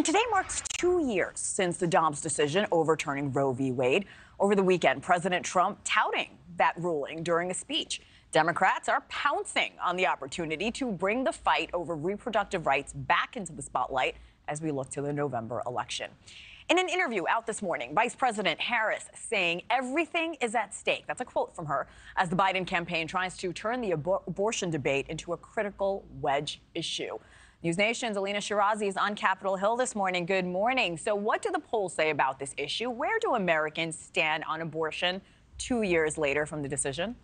And today marks two years since the Dobbs decision overturning Roe v. Wade. Over the weekend, President Trump touting that ruling during a speech. Democrats are pouncing on the opportunity to bring the fight over reproductive rights back into the spotlight as we look to the November election. In an interview out this morning, Vice President Harris saying everything is at stake. That's a quote from her as the Biden campaign tries to turn the abor abortion debate into a critical wedge issue. News Nation's Alina Shirazi is on Capitol Hill this morning. Good morning. So, what do the polls say about this issue? Where do Americans stand on abortion two years later from the decision?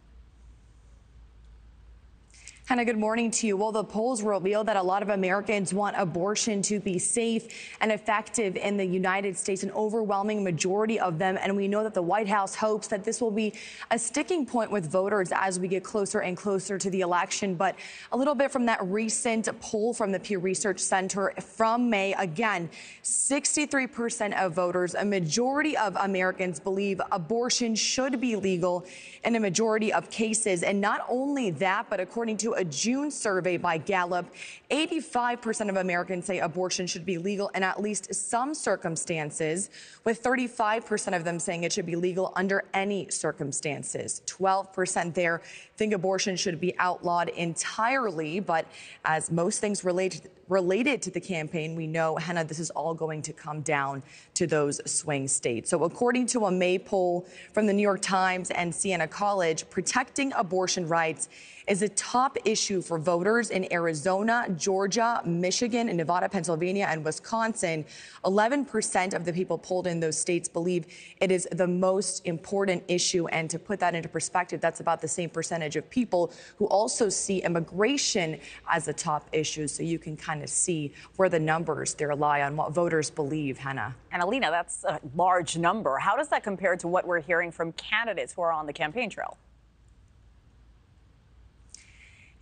Hannah, good morning to you. Well, the polls reveal that a lot of Americans want abortion to be safe and effective in the United States, an overwhelming majority of them. And we know that the White House hopes that this will be a sticking point with voters as we get closer and closer to the election. But a little bit from that recent poll from the Pew Research Center from May, again, 63% of voters, a majority of Americans believe abortion should be legal in a majority of cases. And not only that, but according to a June survey by Gallup, 85% of Americans say abortion should be legal in at least some circumstances, with 35% of them saying it should be legal under any circumstances. 12% there think abortion should be outlawed entirely, but as most things related related to the campaign, we know, Hannah, this is all going to come down to those swing states. So, according to a May poll from the New York Times and Siena College, protecting abortion rights is a top issue for voters in Arizona, Georgia, Michigan, Nevada, Pennsylvania, and Wisconsin. 11% of the people polled in those states believe it is the most important issue. And to put that into perspective, that's about the same percentage of people who also see immigration as a top issue. So you can kind of see where the numbers there lie on what voters believe, Hannah. And Alina, that's a large number. How does that compare to what we're hearing from candidates who are on the campaign trail?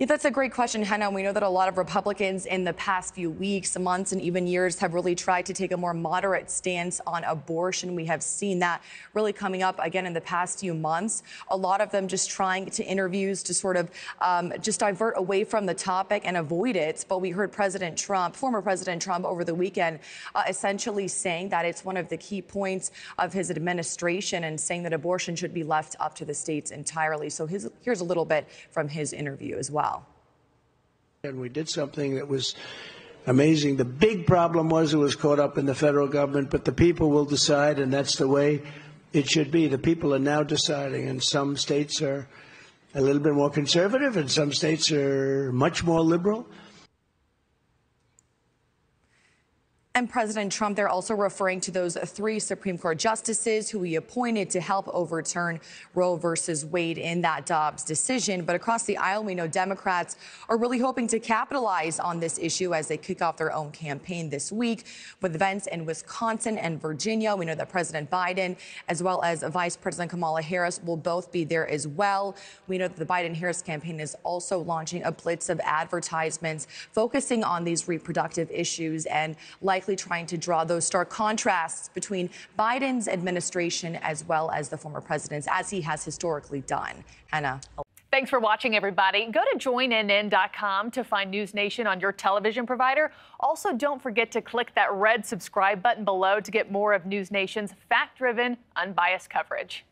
Yeah, that's a great question, Hannah. We know that a lot of Republicans in the past few weeks, months, and even years have really tried to take a more moderate stance on abortion. We have seen that really coming up again in the past few months. A lot of them just trying to interviews to sort of um, just divert away from the topic and avoid it. But we heard President Trump, former President Trump, over the weekend, uh, essentially saying that it's one of the key points of his administration and saying that abortion should be left up to the states entirely. So his, here's a little bit from his interview as well well. And we did something that was amazing. The big problem was it was caught up in the federal government, but the people will decide, and that's the way it should be. The people are now deciding, and some states are a little bit more conservative, and some states are much more liberal. And President Trump, they're also referring to those three Supreme Court justices who he appointed to help overturn Roe versus Wade in that Dobbs decision. But across the aisle, we know Democrats are really hoping to capitalize on this issue as they kick off their own campaign this week with events in Wisconsin and Virginia. We know that President Biden, as well as Vice President Kamala Harris, will both be there as well. We know that the Biden Harris campaign is also launching a blitz of advertisements focusing on these reproductive issues and like likely trying to draw those stark contrasts between Biden's administration as well as the former president's, as he has historically done. Hannah. Thanks for watching, everybody. Go to joinnn.com to find News Nation on your television provider. Also, don't forget to click that red subscribe button below to get more of News Nation's fact driven, unbiased coverage.